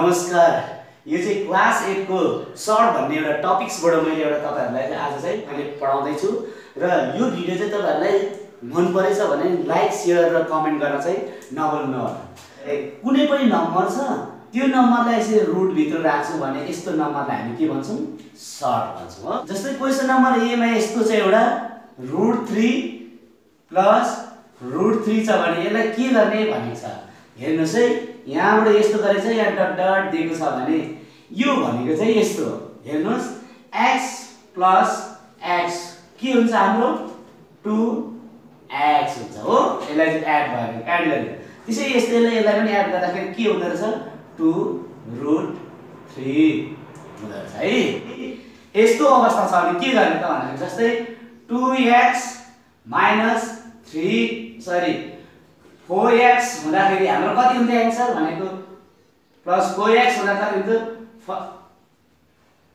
नमस्कार। यो चाहिँ क्लास एटको सर्ट भन्ने एउटा टपिक्सबाट मैले एउटा तपाईँहरूलाई आज चाहिँ मैले पढाउँदैछु। र यो भिडियो चाहिँ तपाईँहरूलाई मन परेछ भने लाइक सेयर र कमेन्ट गर्न चाहिँ नभुल्नु होला। ए, कुनै पनि नम्बर छ त्यो नम्बरलाई यसरी रुटभित्र राख्छौँ भने यस्तो नम्बरलाई हामी के भन्छौँ? सर्ट भन्छौँ हो। जस्तै क्वेसन नम्बर एमा यस्तो चाहिँ एउटा root three plus root three छ भने यसलाई के गर्ने भनेको छ हेर्नुहोस् है यहाँबाट यस्तो चाहिँ यहाँ डट डट दिएको छ भने यो भनेको चाहिँ यस्तो हो। हेर्नुहोस् एक्स प्लस एक्स के हुन्छ हाम्रो? टु एक्स हुन्छ हो। यसलाई चाहिँ एड भयो एड गर्ने त्यसै यस्तै यसलाई यसलाई पनि एड गर्दाखेरि के हुँदो रहेछ? टु रुट थ्री हुँदो रहेछ है। यस्तो अवस्था छ भने के गर्ने त भन्दाखेरि जस्तै two x minus three sorry four x हुँदाखेरि हाम्रो कति हुन्छ एन्सर भनेको? प्लस फोर एक्स हुँदा कति हुन्छ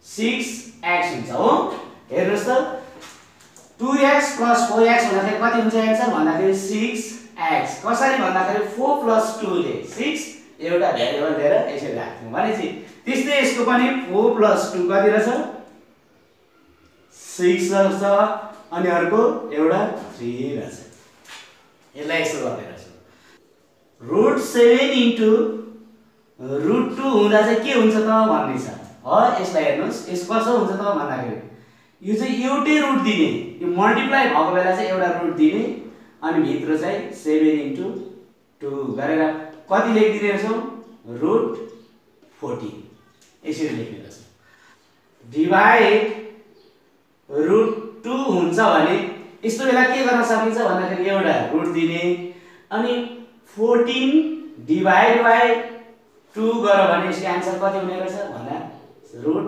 सिक्स एक्स हुन्छ हो? हेर्नुहोस् त। Two X plus four X हुँदाखेरि कति हुन्छ एन्सर? भन्दाखेरि सिक्स एक्स। कसरी भन्दाखेरि फोर प्लस टूले? सिक्स एउटा भ्यारिएबल लिएर यसरी राख्थ्यौँ भनेपछि। त्यस्तै यसको पनि फोर प्लस टू कति रहेछ? सिक्स रहेछ। अनि अर्को एउटा थ्री रहेछ। यसलाई यसो गर्ने रहेछ root seven into root two हुँदा चाहिँ के हुन्छ त भन्ने छ? ह यसलाई हेर्नुहोस् यस कसो हुन्छ त भन्दाखेरि यो चाहिँ एउटै रुट दिने यो मल्टिप्लाई भएको बेला चाहिँ एउटा रुट दिने अनि भित्र चाहिँ सेभेन इन्टु टू गरेर कति लेखिदिने रहेछौँ रुट फोर्टिन यसरी लेख्ने रहेछ डिभाइड रुट टू हुन्छ भने यस्तो बेला के गर्न सकिन्छ भन्दाखेरि एउटा रुट दिने अनि फोर्टिन डिभाइड बाई टू गर भने यसको एन्सर कति हुने रहेछ? भन्दा रुट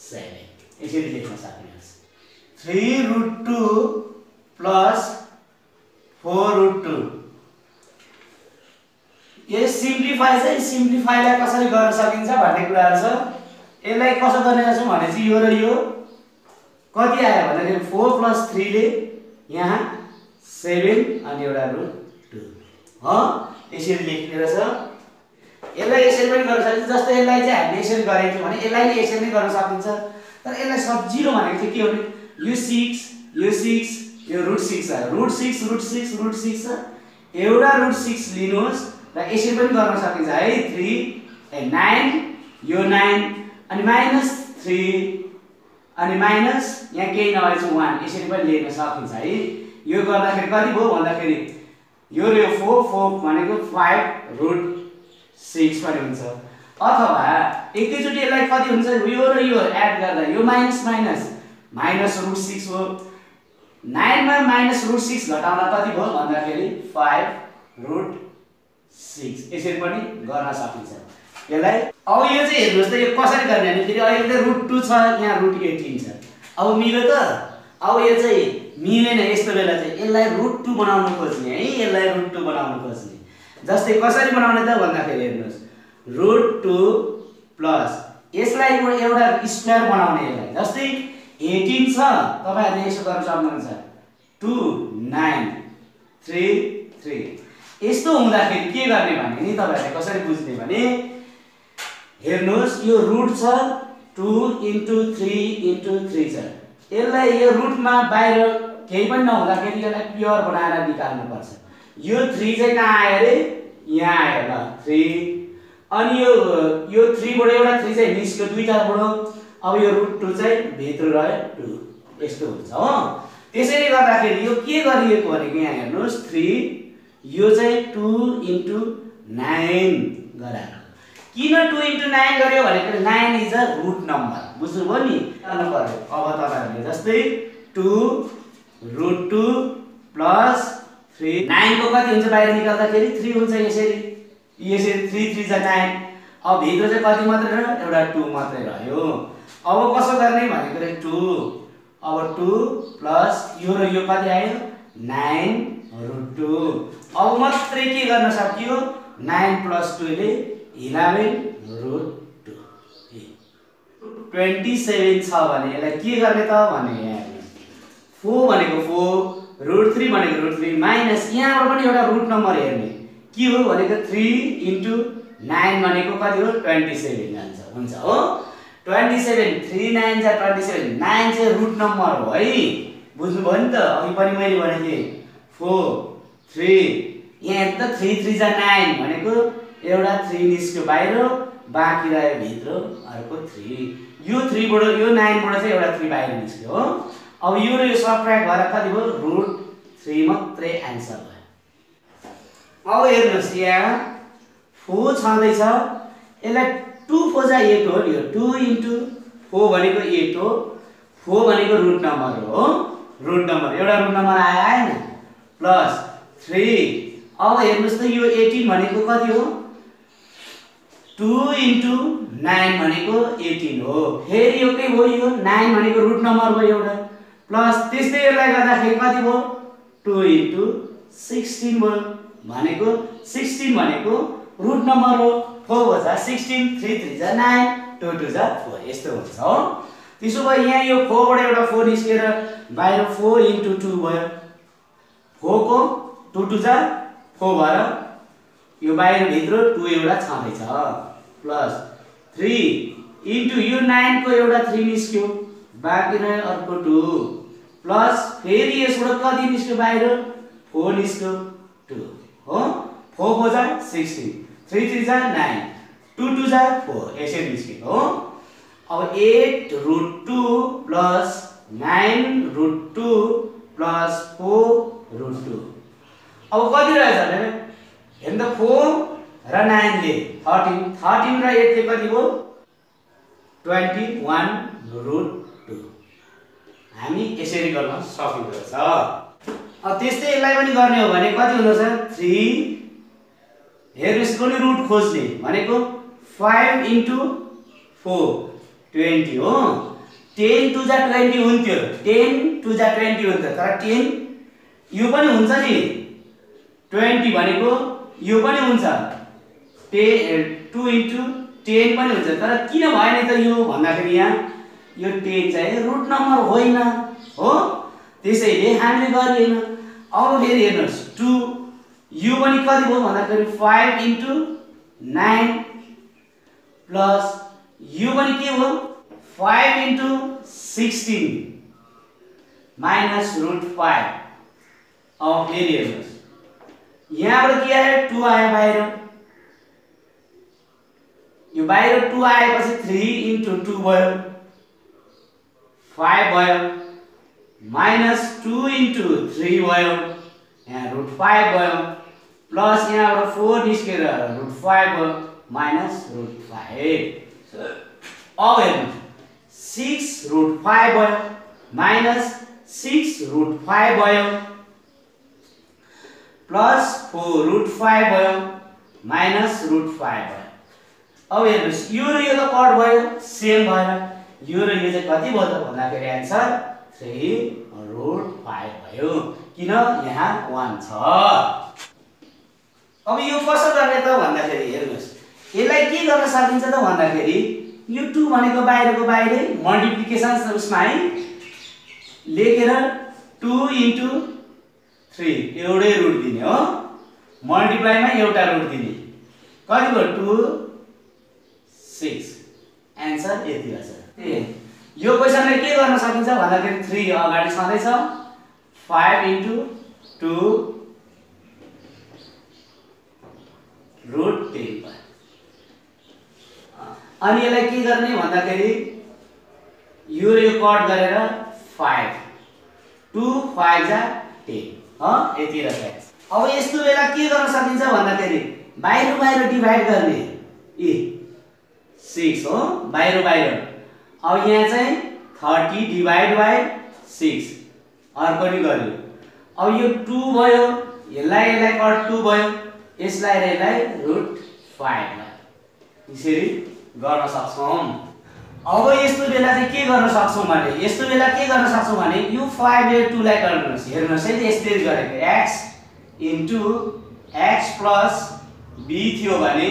सेभेन यसरी लेख्न सकिने रहेछ। Three root two plus four root two यो सिम्प्लिफाई चाहिँ सिम्प्लिफाईलाई कसरी गर्न सकिन्छ भन्ने कुराहरू छ। यसलाई कसो गर्ने रहेछौँ भने चाहिँ यो र यो। कति आयो भन्दाखेरि फोर प्लस थ्रीले यहाँ सेभेन अनि एउटा रुट यसरी लेख्ने रहेछ यसलाई यसरी पनि गर्न सकिन्छ जस्तै यसलाई चाहिँ हामीले यसरी गरेको थियौँ भने यसलाई पनि यसरी नै गर्न सकिन्छ। तर यसलाई सजिलो भनेको चाहिँ के भने यो सिक्स यो सिक्स यो रुट सिक्स छ। Root six root six root six छ। एउटा रुट सिक्स लिनुहोस् र यसरी पनि गर्न सकिन्छ। है थ्री ए नाइन यो नाइन अनि माइनस थ्री अनि माइनस यहाँ केही नभएछ वान यसरी पनि लेख्न सकिन्छ। है यो गर्दाखेरि कति भयो भन्दाखेरि यो र फोर फोर भनेको फाइभ रुट सिक्स पनि हुन्छ। अथवा एकैचोटि यसलाई कति हुन्छ? यो र यो एड गर्दा यो minus minus minus root six हो। नाइनमा माइनस रुट सिक्स घटाउँदा कति भयो भन्दाखेरि फाइभ रुट सिक्स यसरी पनि गर्न सकिन्छ। यसलाई अब यो चाहिँ हेर्नुहोस् त यो कसरी गर्ने भने फेरि अहिले त रुट टू छ यहाँ रुट एटिन छ। अब मिल्यो त? अब यो चाहिँ मिलेन यस्तो बेला चाहिँ यसलाई रुट टू बनाउनु खोज्ने है यसलाई रुट टू बनाउनु खोज्ने। जस्तै कसरी बनाउने त भन्दाखेरि हेर्नुहोस् रुट टू प्लस यसलाई एउटा स्क्वायर बनाउने यसलाई। जस्तै एटिन छ तपाईँहरूले यसो गर्न सक्नुहुन्छ। टु नाइन थ्री थ्री यस्तो हुँदाखेरि के गर्ने भने नि तपाईँहरूले कसरी बुझ्ने भने हेर्नुहोस् यो रुट छ two into three into three छ। यसलाई यो रुटमा बाहिर केही पनि नहुँदाखेरि यसलाई प्योर बनाएर निकाल्नुपर्छ। यो थ्री चाहिँ कहाँ आयो अरे? यहाँ आयो ल थ्री अनि यो यो थ्रीबाट एउटा थ्री चाहिँ निस्क्यो दुईवटाबाट अब यो रुट टू चाहिँ भित्र रह्यो टू यस्तो हुन्छ हो। त्यसैले गर्दाखेरि यो के गरिएको भनेको यहाँ हेर्नुहोस् थ्री यो चाहिँ टु इन्टु नाइन गराएको किन टु इन्टु नाइन गर्यो भनेको nine is a root number बुझ्नुभयो नि? गर्नु पर्यो अब तपाईँहरूले जस्तै two root two plus three नाइनको कति हुन्छ बाहिर निकाल्दाखेरि? थ्री हुन्छ यसरी। यसरी थ्री थ्री छ नाइन अब भित्र चाहिँ कति मात्रै रह्यो? एउटा टू मात्रै रह्यो। अब कसो गर्ने भनेको टु अब टु प्लस यो र यो कति आयो? नाइन रुट टू अब मात्रै के गर्न सकियो? Nine plus टूले eleven root two. Twenty seven छ भने यसलाई के गर्ने त भने यहाँ फोर भनेको फोर रुट थ्री भनेको रुट थ्री माइनस यहाँबाट पनि एउटा रुट नम्बर हेर्ने। के हो भनेको थ्री इन्टु नाइन भनेको कति हो? ट्वेन्टी सेभेन जान्छ। हुन्छ हो? ट्वेन्टी सेभेन थ्री नाइन जा ट्वेन्टी सेभेन नाइन चाहिँ रुट नम्बर हो है। बुझ्नुभयो नि त? अघि पनि मैले भनेको थिएँ। फोर थ्री यहाँ त थ्री थ्री जा नाइन भनेको एउटा थ्री निस्क्यो बाहिर बाँकी रह्यो भित्र अर्को थ्री यो थ्रीबाट यो नाइनबाट चाहिँ एउटा थ्री बाहिर निस्क्यो हो। अब यो र यो सब्ट्र्याक्ट भएर कति भयो? रुट थ्री मात्रै एन्सर भयो। अब हेर्नुहोस् यहाँ फोर छँदैछ। यसलाई टु फोर जा एट हो यो। टु इन्टु फोर भनेको एट हो। फोर भनेको रुट नम्बर हो। रुट नम्बर एउटा रुट नम्बर आयो आएन? प्लस थ्री अब हेर्नुहोस् त यो एटिन भनेको कति हो? टु इन्टु नाइन भनेको एटिन हो। फेरि एउटै हो यो नाइन भनेको रुट नम्बर भयो एउटा। प्लस त्यस्तै यसलाई गर्दाखेरि कति भयो? टु इन्टु सिक्सटिन भयो। भनेको सिक्सटिन भनेको रुट नम्बर हो। फोर भन्छ सिक्सटिन थ्री थ्री जा नाइन टु टू जा फोर यस्तो हुन्छ हो। त्यसो भए यहाँ यो फोरबाट एउटा फोर निस्केर बाहिर फोर इन्टु टू भयो। फोरको टु टू जा फोर भएर यो बाहिरभित्र टु एउटा छँदैछ प्लस थ्री इन्टु यो नाइनको एउटा थ्री निस्क्यो बाँकी रह्यो अर्को टु। प्लस फेरि यसबाट कति निस्क्यो बाहिर? फोर निस्क्यो टु। हो? फोर फोर जा सिक्सटिन। थ्री थ्री जा नाइन। टु टू जा फोर। यसरी निस्क्यो हो? अब eight root two plus nine root two plus four root two अब कति रहेछ भने हेर्नु त फोर र नाइनले थर्टिन थर्टिन र एटले कति हो ट्वेन्टी वान रुट टू हामी यसरी गर्न सकिँदो रहेछ। अब त्यस्तै यसलाई पनि गर्ने हो भने कति हुँदछ थ्री हेर्नुहोस् कुनै रुट खोज्ने भनेको फाइभ इन्टु फोर ट्वेन्टी हो। टेन टु जा ट्वेन्टी हुन्थ्यो। टेन टु जा ट्वेन्टी हुन्थ्यो। तर टेन यो पनि हुन्छ नि। ट्वेन्टी भनेको यो पनि हुन्छ। टे टु इन्टु टेन पनि हुन्छ। तर किन भएन त यो भन्दाखेरि यहाँ? यो टेन चाहिँ रुट नम्बर होइन हो? त्यसैले हामीले गरिएन अब फेरि हेर्नुहोस्। टु यो पनि कति भयो भन्दाखेरि फाइभ इन्टु नाइन प्लस यो पनि के हो five into sixteen minus root five अब फेरि हेर्नुहोस्। यहाँबाट के आयो? टु आयो बाहिर। यो बाहिर टु आएपछि थ्री इन्टु टू भयो। फाइभ भयो। माइनस टु इन्टु थ्री भयो। यहाँ रुट फाइभ भयो। प्लस यहाँबाट फोर निस्केर रुट फाइभ भयो। माइनस रुट फाइभ अब हेर्नु। सिक्स रुट फाइभ भयो। माइनस सिक्स रुट फाइभ भयो। प्लस फोर रुट फाइभ भयो माइनस रुट फाइभ भयो। अब हेर्नुहोस् यो र यो त कट भयो सेम भएर यो र यो चाहिँ कति भयो त भन्दाखेरि एन्सर थ्री रुट फाइभ भयो। किन? यहाँ वान छ। अब यो कसो गर्ने त भन्दाखेरि हेर्नुहोस् यसलाई के गर्न सकिन्छ त भन्दाखेरि यो टु भनेको बाहिरको बाहिरै मल्टिप्लिकेसन उसमा है लेखेर टु इन्टु थ्री एउटै रुट दिने हो। मल्टिप्लाईमा एउटा रुट दिने। कति भयो? टु सिक्स एन्सर यति रहेछ यो क्वेसनले के गर्न सकिन्छ भन्दाखेरि थ्री अगाडि छँदैछ। Five into two root ten भयो अनि यसलाई के गर्ने भन्दाखेरि यो कट गरेर फाइभ टु फाइभ जा टेन यति रहेछ अब यस्तो बेला के गर्न सकिन्छ भन्दाखेरि बाहिर बाहिर डिभाइड गर्ने। ए सिक्स हो बाहिर बाहिर। अब यहाँ चाहिँ थर्टी डिभाइड बाई सिक्स अर्को नि गर्यो। अब यो टु भयो यसलाई यसलाई कट टु भयो यसलाई र यसलाई रुट फाइभ यसरी गर्न सक्छौँ। अब यस्तो बेला चाहिँ के गर्न सक्छौँ भने यस्तो बेला के गर्न सक्छौँ भने यो फाइभ र टूलाई गर्नुहोस् हेर्नुहोस् है यस्तै गरेको। X into x plus b थियो भने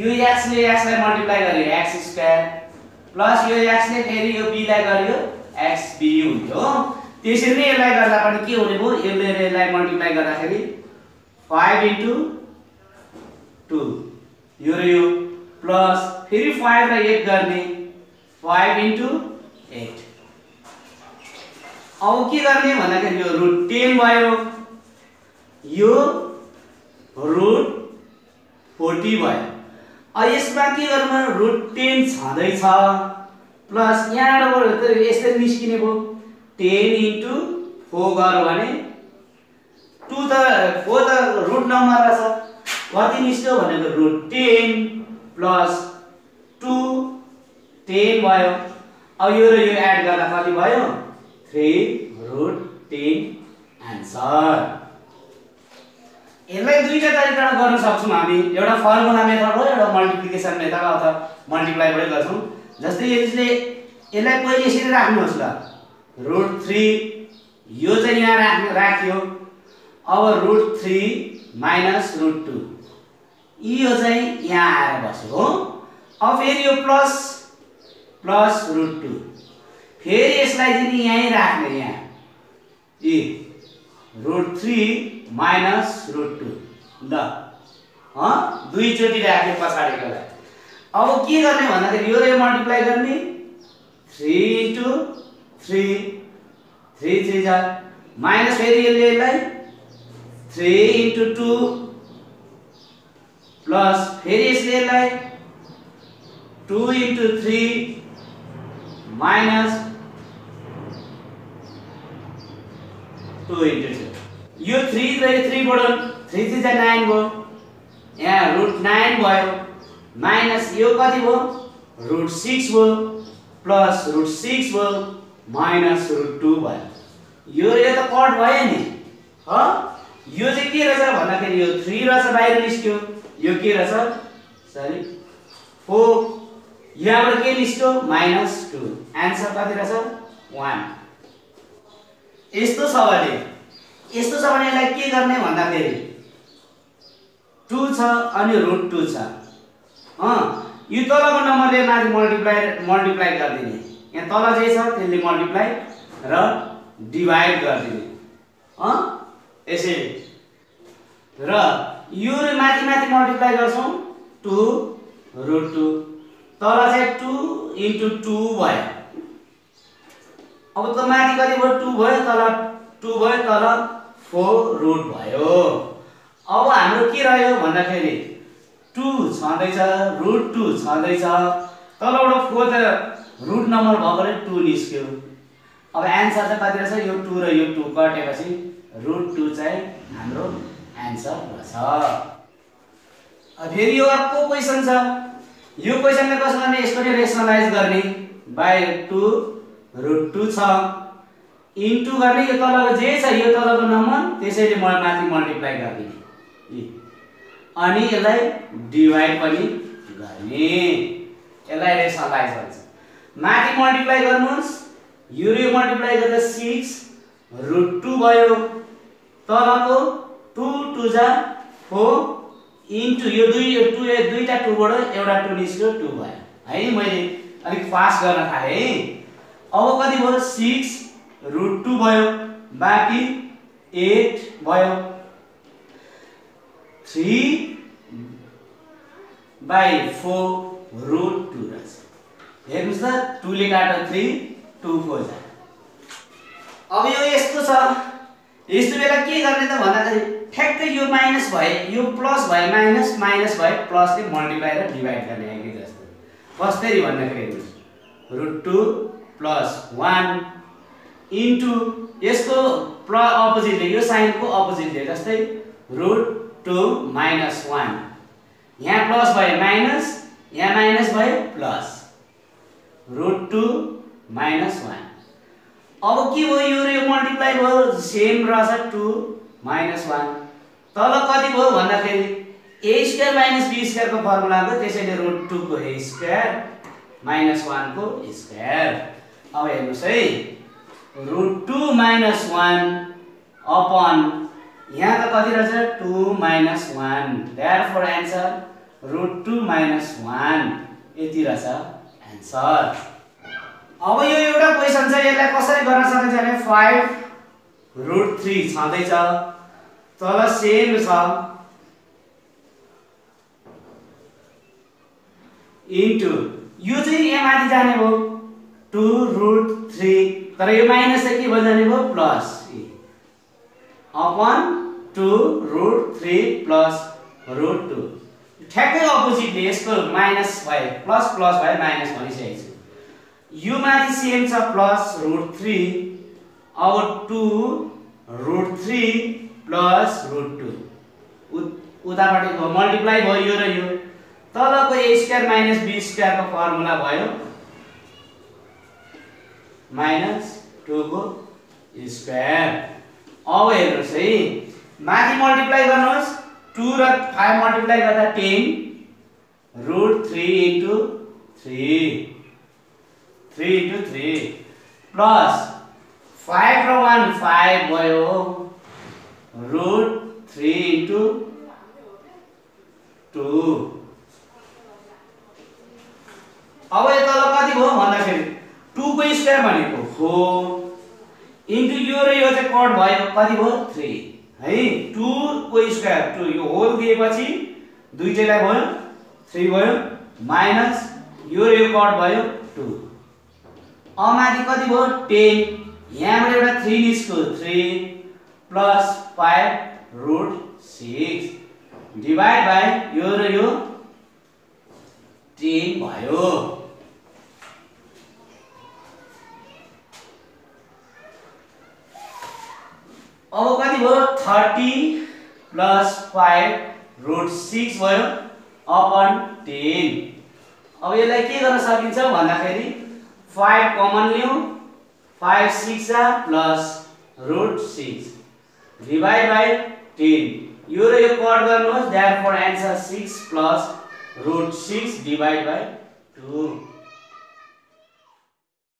यो एक्सले एक्सलाई मल्टिप्लाई गर्यो एक्स स्क्वायर प्लस यो एक्सले फेरि यो बीलाई गर्यो एक्स बी हुन्थ्यो। त्यसरी नै यसलाई गर्दा पनि के हुने भयो? यसले र यसलाई मल्टिप्लाई गर्दाखेरि फाइभ इन्टु टू यो र यो प्लस फेरि फाइभलाई एट गर्ने। Five into eight. अब के गर्ने भन्दाखेरि यो रुट टेन भयो। यो रुट फोर्टी भयो। यसमा के गर्नु रुट टेन छँदैछ। प्लस यहाँबाट यसरी निस्किने भयो। टेन इन्टु फोर गऱ्यो भने टु त फोर त रुट नम्बर रहेछ। कति निस्क्यो भनेको root ten plus two ten भयो। अब यो र यो एड गर्दा कति भयो? थ्री रुट टेन एन्सर यसलाई दुईवटा तरिकाबाट गर्न सक्छौँ हामी। एउटा फर्मुला मेथड हो एउटा मल्टिप्लिकेसन मेथड अथवा मल्टिप्लाइबाटै गर्छौँ। जस्तै यसले यसलाई पहिले यसरी राख्नुहोस् ल। रुट थ्री यो चाहिँ यहाँ राख्नु राख्यो। अब root three minus root two यो चाहिँ यहाँ आएर बस्यो हो। अब फेरि यो प्लस प्लस रुट टू। फेरि यसलाई चाहिँ यहीँ राख्ने यहाँ ए root three minus root two. ल दुईचोटि राख्यो पछाडिकोलाई अब के गर्ने भन्दाखेरि यो मल्टिप्लाई गर्ने? Three into three three three जा। माइनस फेरि यसले यसलाई। थ्री इन्टु टू प्लस फेरि यसले यसलाई। Two into three minus two into two यो थ्री थ्री बढाउनु थ्री थ्री चाहिँ नाइन भयो यहाँ रुट नाइन भयो माइनस यो कति भयो रुट सिक्स भयो प्लस रुट सिक्स भयो माइनस रुट टू भयो यो यो त कट भयो नि। हो यो चाहिँ के रहेछ भन्दाखेरि यो थ्री रहेछ बाहिर निस्क्यो। यो के रहेछ? सरी फोर यहाँबाट के निस्क्यो? Minus two. एन्सर कति रहेछ वान यस्तो छ भने यस्तो छ भने यसलाई के गर्ने भन्दाखेरि टु छ अनि रुट टू छ। यो तलको नम्बरले माथि मल्टिप्लाई मल्टिप्लाई गरिदिने। यहाँ तल जे छ त्यसले मल्टिप्लाई र डिभाइड गरिदिने। यसरी। र यो माथि माथि मल्टिप्लाई गर्छौँ टु रुट टू तल चाहिँ टु इन्टु टू भयो। अब त माथि कति भयो टु भयो तल टु भयो तल फोर रुट भयो। अब हाम्रो के रह्यो भन्दाखेरि टु छँदैछ रुट टू छँदैछ। तलबाट फोर त रुट नम्बर भएकोले टु निस्क्यो। अब एन्सर चाहिँ कति रहेछ यो टु र यो टु कटेपछि रुट टू चाहिँ हाम्रो एन्सर रहेछ। फेरि यो अर्को क्वेसन छ। यो क्वेसनले कसो गर्ने यसरी रेसनलाइज गर्ने? बाई टु रुट टू छ। इन्टु गर्ने यो तलको जे छ यो तलको नम्बर त्यसैले म माथि मल्टिप्लाई गरिदिने अनि यसलाई डिभाइड पनि गर्ने। यसलाई रेसनलाइज भन्छ। माथि मल्टिप्लाई गर्नुहोस्। यो यो मल्टिप्लाई गर्दा सिक्स रुट टू भयो। तलको टु टु जा फोर इन्टु यो दुई टु दुईवटा टूबाट एउटा टु निस्क्यो टु भयो। है मैले अलिक फास्ट गर्न थालेँ है। अब कति भयो? सिक्स रुट टू भयो बाँकी एट भयो। Three by four root two रहेछ। हेर्नुहोस् त टूले काट्यो थ्री टू फोर जा अब यो यस्तो छ। यस्तो बेला के गर्ने त भन्दाखेरि ठ्याक्कै यो माइनस भए यो प्लस भए माइनस माइनस भए प्लसले मल्टिप्लाई र डिभाइड गर्ने कि जस्तो। कसरी भन्दाखेरि root two plus one into यसको प्र अपोजिटले यो साइनको अपोजिटले जस्तै रुट टू माइनस वान यहाँ प्लस भयो माइनस यहाँ माइनस भयो plus root two minus one अब के भयो यो र? यो मल्टिप्लाई भयो सेम रहेछ टू माइनस वान तल कति भयो भन्दाखेरि ए स्क्वायर माइनस बी स्क्वायरको फर्मुला हो त्यसैले रुट टूको ए स्क्वायर माइनस वानको स्क्वायर अब हेर्नुहोस् है root two minus one upon यहाँ त कति रहेछ? Two minus one that four answer root two minus one यति रहेछ एन्सर अब यो एउटा क्वेसन छ यसलाई कसरी गर्न सकिन्छ भने फाइभ रुट थ्री छँदैछ। तल सेम छ। इन्टु यो चाहिँ यहाँ माथि जाने भयो टु रुट थ्री तर यो माइनस चाहिँ के भयो जाने भयो plus upon two root three plus root two ठ्याक्कै अपोजिटले यसको माइनस भयो प्लस प्लस भयो माइनस भनिसकेको छु। यो माथि सेम छ प्लस रुट थ्री अब two root three plus root two उतापट्टि मल्टिप्लाई भयो यो र यो। तलको ए स्क्वायर माइनस बी स्क्वायरको फर्मुला भयो माइनस टूको स्क्वायर अब हेर्नुहोस् है। माथि मल्टिप्लाई गर्नुहोस्। टु र फाइभ मल्टिप्लाई गर्दा ten root three into three three into three plus five र वान फाइभ भयो रुट थ्री इन्टु टू अब यो तल कति भयो भन्दाखेरि टूको स्क्वायर भनेको फोर इन्टु यो र यो चाहिँ कट भयो कति भयो? थ्री है? टूको स्क्वायर टू यो होल दिएपछि दुइटैलाई भयो? थ्री भयो? माइनस यो र यो कट भयो? टू अमाथि कति भयो टेन। यहाँबाट एउटा थ्री निस्क्यो। Three plus five root six divide by यो र यो टेन भयो। अब कति भयो? Thirty plus five root six भयो। अपन टेन अब यसलाई के गर्न सकिन्छ भन्दाखेरि फाइभ कमन लिउँ five six plus root six divide by ten यो र यो कट गर्नुहोस् that for answer six plus root six divide by two